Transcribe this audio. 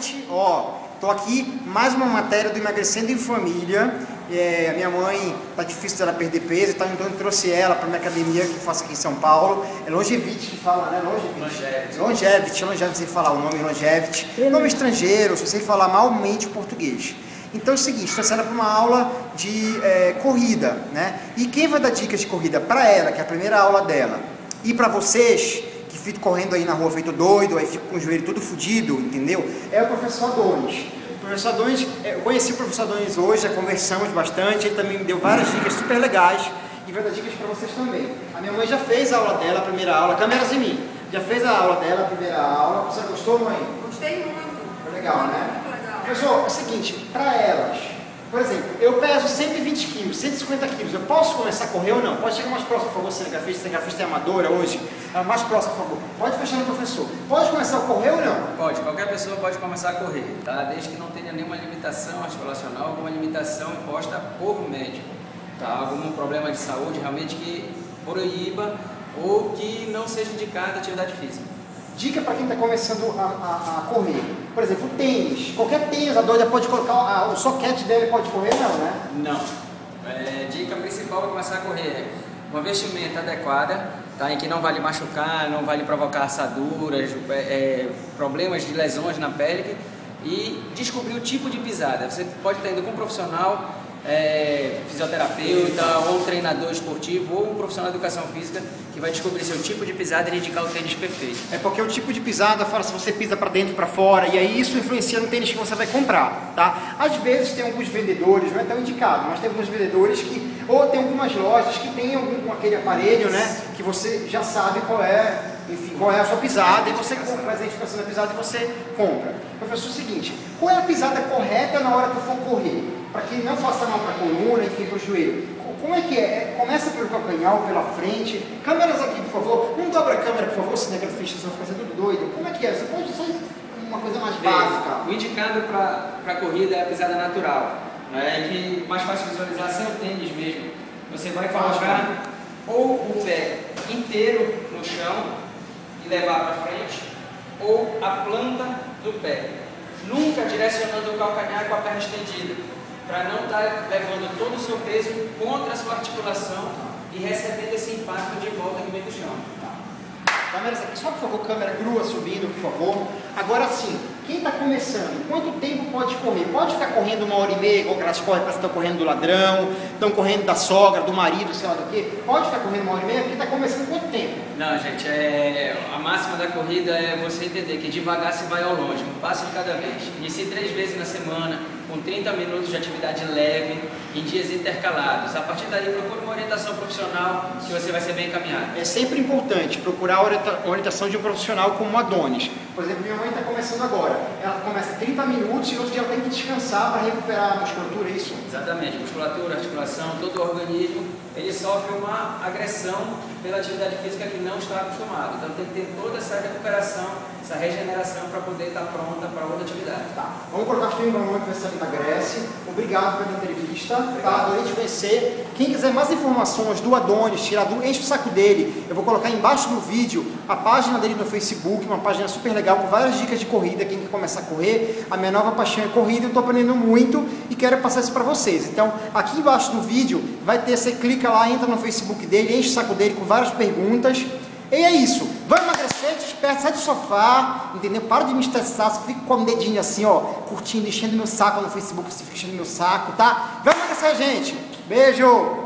gente, ó, tô aqui, mais uma matéria do Emagrecendo em Família. É, a minha mãe tá difícil dela perder peso, então, então eu trouxe ela para minha academia que eu faço aqui em São Paulo. É Longevity que fala, né? Longevity. Longevity, Longevity, sem falar o nome Longevity. Nome estrangeiro, se você falar malmente o português. Então é o seguinte, trouxe ela para uma aula de é, corrida, né? E quem vai dar dicas de corrida para ela, que é a primeira aula dela, e para vocês, que ficam correndo aí na rua feito doido, aí fica com o joelho todo fudido, entendeu? É o professor Adonis. O professor Adonis, é, eu conheci o professor Adonis hoje, já conversamos bastante, ele também me deu várias dicas super legais e vai dar dicas para vocês também. A minha mãe já fez a aula dela, a primeira aula, câmeras em mim, já fez a aula dela, a primeira aula. Você gostou, mãe? Gostei muito. Foi legal, né? Muito legal. Professor, é o seguinte, para elas, por exemplo, eu peso 120 quilos, 150 quilos, eu posso começar a correr ou não? Pode chegar mais próximo, por favor, cinegrafista, cinegrafista é amadora hoje, Ah, mais próximo, por favor. Pode fechar no professor. Pode começar a correr ou não? Pode, qualquer pessoa pode começar a correr, tá? Desde que não tenha nenhuma limitação articulacional, alguma limitação imposta por médico, tá? Algum problema de saúde realmente que proíba ou que não seja indicada atividade física. Dica para quem está começando a, a- a correr. Por exemplo, tênis. Qualquer tênis, a doida pode colocar, a- o soquete dele pode correr, não, né? Não. É, dica principal para começar a correr é uma vestimenta adequada, tá? em que não vai lhe machucar, não vai lhe provocar assaduras, é, é, problemas de lesões na pele e descobrir o tipo de pisada. Você pode estar indo com um profissional, é, fisioterapeuta, ou treinador esportivo, ou um profissional de educação física que vai descobrir seu tipo de pisada e indicar o tênis perfeito. É porque o tipo de pisada fala se você pisa para dentro, para fora, e aí isso influencia no tênis que você vai comprar, tá? Às vezes tem alguns vendedores, não é tão indicado, mas tem alguns vendedores que, ou tem algumas lojas que tem algum aquele aparelho, né, que você já sabe qual é, enfim, qual é a sua pisada, e você compra, faz a identificação da pisada e você compra. Professor, é o seguinte, qual é a pisada correta na hora que eu for correr? Não faça mal para a coluna, enfim, para o joelho. Como é que é? É, Começa pelo calcanhar, pela frente. Câmeras aqui, por favor. Não dobra a câmera, por favor, senão fica tudo doido. Como é que é? Você pode só uma coisa mais básica. O indicado para a corrida é a pisada natural, né? que mais fácil visualizar sem o tênis mesmo. Você vai colocar ou o pé inteiro no chão e levar para frente, ou a planta do pé. Nunca direcionando o calcanhar com a perna estendida, para não estar levando todo o seu peso contra a sua articulação e recebendo esse impacto de volta que vem do chão. Câmeras aqui, só por favor, câmera grua subindo, por favor. Agora sim, quem está começando, quanto tempo pode correr? Pode ficar correndo uma hora e meia, igual que elas correm, parece que estão correndo do ladrão, estão correndo da sogra, do marido, sei lá do quê. Pode ficar correndo uma hora e meia, porque está começando quanto tempo? Não, gente, é, a máxima da corrida é você entender que devagar se vai ao longe, um passo de cada vez. Inicie três vezes na semana, com 30 minutos de atividade leve, em dias intercalados. A partir daí, procure uma orientação profissional que você vai ser bem encaminhado. É sempre importante procurar a orienta- orientação de um profissional como o Adonis. Por exemplo, minha mãe está começando agora. Ela começa 30 minutos e outro dia ela tem que descansar para recuperar a musculatura, é isso? Exatamente, musculatura, articulação, todo o organismo, ele sofre uma agressão pela atividade física que não está acostumado. Então tem que ter toda essa recuperação, essa regeneração para poder estar pronta para outra atividade. Tá, vamos colocar filme para a mamãe ver se ela emagrece. Obrigado pela entrevista, tá? Adorei te conhecer. Quem quiser mais informações do Adonis, tirar do enche o saco dele, eu vou colocar embaixo do vídeo a página dele no Facebook, uma página super legal com várias dicas de corrida, quem quer começar a correr. A minha nova paixão é corrida, eu estou aprendendo muito e quero passar isso para vocês. Então, aqui embaixo do vídeo vai ter, você clica lá, entra no Facebook dele, enche o saco dele com várias perguntas. E é isso. Vamos emagrecer, desperta, sai do sofá, entendeu? Para de me estressar, você fica com o dedinho assim, ó, curtindo, enchendo meu saco no Facebook, você fica enchendo meu saco, tá? Vamos emagrecer, gente. Beijo!